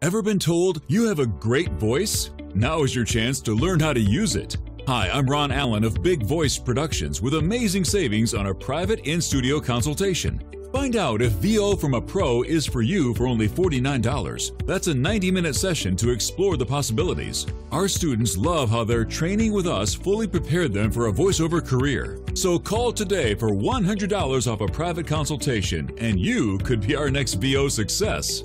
Ever been told you have a great voice? Now is your chance to learn how to use it. Hi, I'm Ron Allan of Big Voice Productions with amazing savings on a private in studio consultation. Find out if VO from a pro is for you for only $49. That's a 90 minute session to explore the possibilities. Our students love how their training with us fully prepared them for a voiceover career. So call today for $100 off a private consultation, and you could be our next VO success.